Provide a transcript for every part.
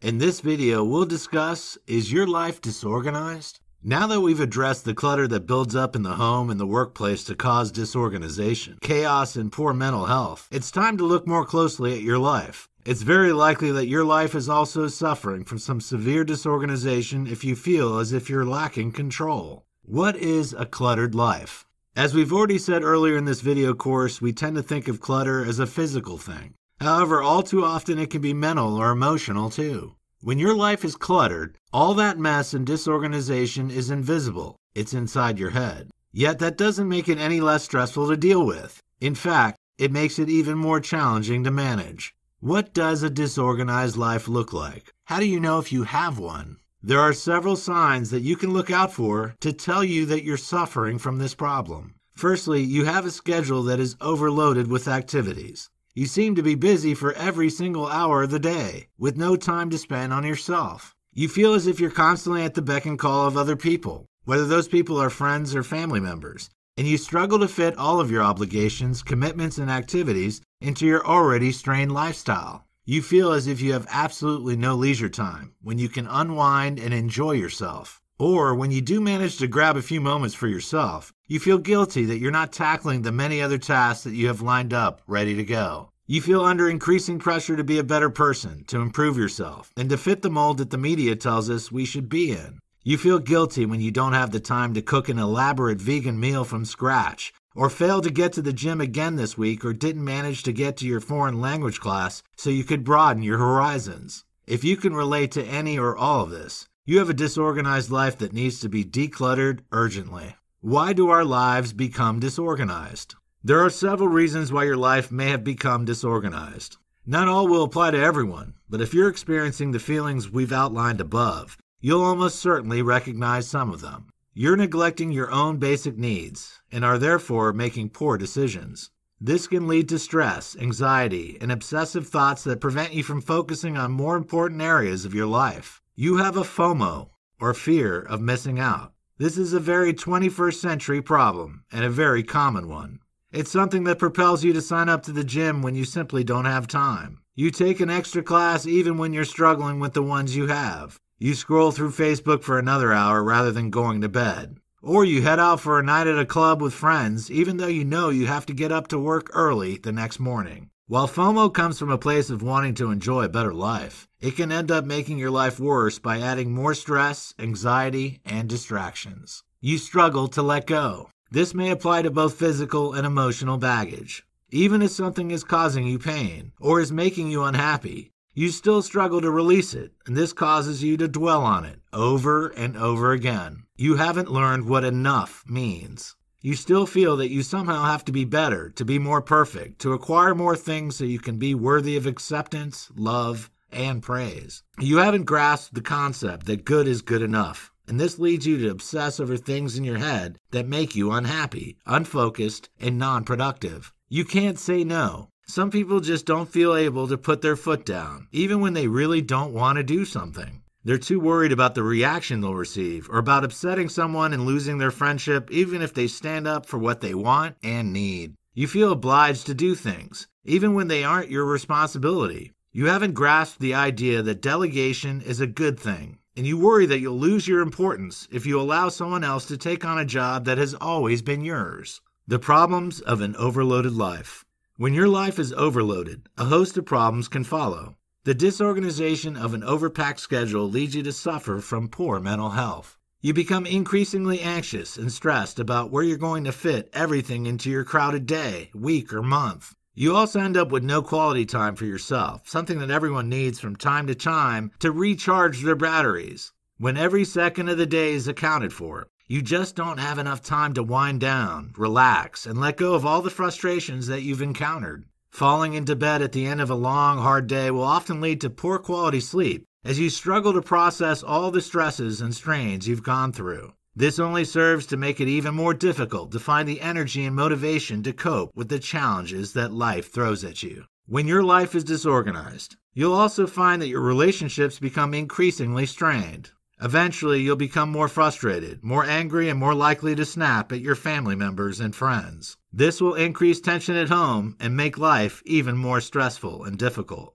In this video, we'll discuss Is your life disorganized? Now that we've addressed the clutter that builds up in the home and the workplace to cause disorganization, chaos, and poor mental health, it's time to look more closely at your life. It's very likely that your life is also suffering from some severe disorganization if you feel as if you're lacking control. What is a cluttered life? As we've already said earlier in this video course, we tend to think of clutter as a physical thing. However, all too often it can be mental or emotional too. When your life is cluttered, all that mess and disorganization is invisible. It's inside your head. Yet that doesn't make it any less stressful to deal with. In fact, it makes it even more challenging to manage. What does a disorganized life look like? How do you know if you have one? There are several signs that you can look out for to tell you that you're suffering from this problem. Firstly, you have a schedule that is overloaded with activities. You seem to be busy for every single hour of the day, with no time to spend on yourself. You feel as if you're constantly at the beck and call of other people, whether those people are friends or family members, and you struggle to fit all of your obligations, commitments, and activities into your already strained lifestyle. You feel as if you have absolutely no leisure time when you can unwind and enjoy yourself. Or when you do manage to grab a few moments for yourself, you feel guilty that you're not tackling the many other tasks that you have lined up ready to go. You feel under increasing pressure to be a better person, to improve yourself, and to fit the mold that the media tells us we should be in. You feel guilty when you don't have the time to cook an elaborate vegan meal from scratch, or failed to get to the gym again this week, or didn't manage to get to your foreign language class so you could broaden your horizons. If you can relate to any or all of this, you have a disorganized life that needs to be decluttered urgently. Why do our lives become disorganized? There are several reasons why your life may have become disorganized. Not all will apply to everyone, but if you're experiencing the feelings we've outlined above, you'll almost certainly recognize some of them. You're neglecting your own basic needs and are therefore making poor decisions. This can lead to stress, anxiety, and obsessive thoughts that prevent you from focusing on more important areas of your life. You have a FOMO, or fear of missing out. This is a very 21st century problem, and a very common one. It's something that propels you to sign up to the gym when you simply don't have time. You take an extra class even when you're struggling with the ones you have. You scroll through Facebook for another hour rather than going to bed. Or you head out for a night at a club with friends even though you know you have to get up to work early the next morning. While FOMO comes from a place of wanting to enjoy a better life, it can end up making your life worse by adding more stress, anxiety, and distractions. You struggle to let go. This may apply to both physical and emotional baggage. Even if something is causing you pain or is making you unhappy, you still struggle to release it, and this causes you to dwell on it over and over again. You haven't learned what enough means. You still feel that you somehow have to be better, to be more perfect, to acquire more things so you can be worthy of acceptance, love, and praise. You haven't grasped the concept that good is good enough, and this leads you to obsess over things in your head that make you unhappy, unfocused, and non productive. You can't say no. Some people just don't feel able to put their foot down, even when they really don't want to do something. They're too worried about the reaction they'll receive or about upsetting someone and losing their friendship, even if they stand up for what they want and need. You feel obliged to do things, even when they aren't your responsibility. You haven't grasped the idea that delegation is a good thing, and you worry that you'll lose your importance if you allow someone else to take on a job that has always been yours. The problems of an overloaded life. When your life is overloaded, a host of problems can follow. The disorganization of an overpacked schedule leads you to suffer from poor mental health. You become increasingly anxious and stressed about where you're going to fit everything into your crowded day, week, or month. You also end up with no quality time for yourself, something that everyone needs from time to time to recharge their batteries. When every second of the day is accounted for, you just don't have enough time to wind down, relax, and let go of all the frustrations that you've encountered. Falling into bed at the end of a long, hard day will often lead to poor quality sleep as you struggle to process all the stresses and strains you've gone through. This only serves to make it even more difficult to find the energy and motivation to cope with the challenges that life throws at you. When your life is disorganized, you'll also find that your relationships become increasingly strained. Eventually, you'll become more frustrated, more angry, and more likely to snap at your family members and friends. This will increase tension at home and make life even more stressful and difficult.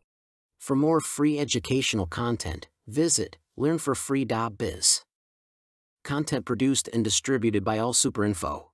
For more free educational content, visit learnforfree.biz. Content produced and distributed by AllSuperInfo.